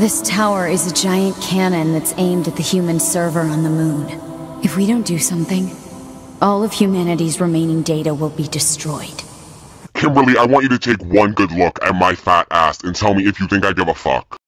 This tower is a giant cannon that's aimed at the human server on the moon. If we don't do something, all of humanity's remaining data will be destroyed. Kimberly, I want you to take one good look at my fat ass and tell me if you think I give a fuck.